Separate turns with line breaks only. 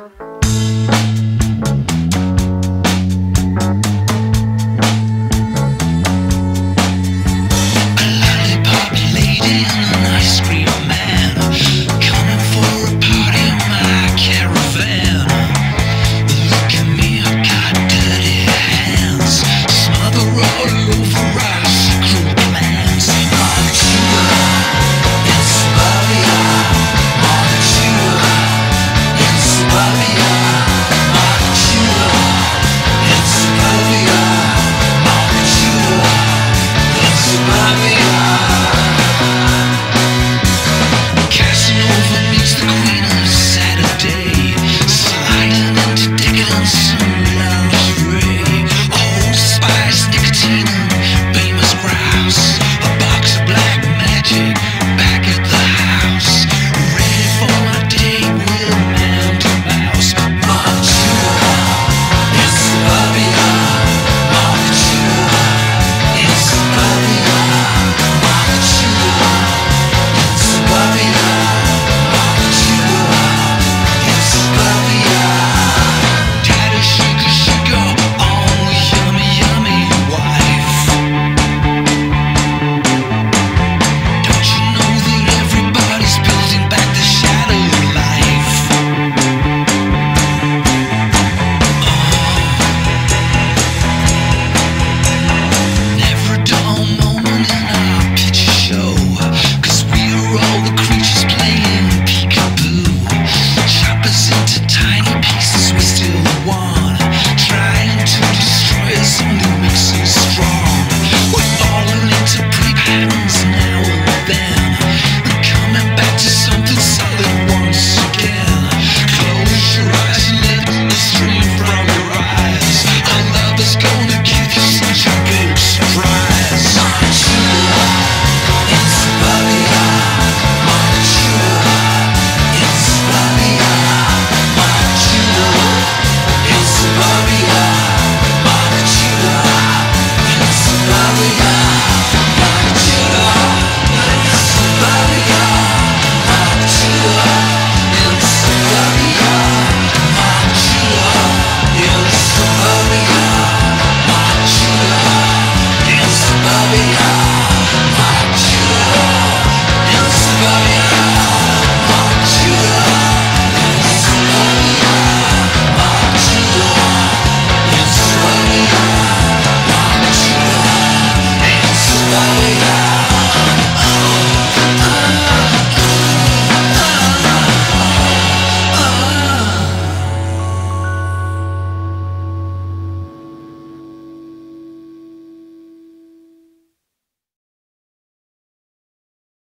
안녕.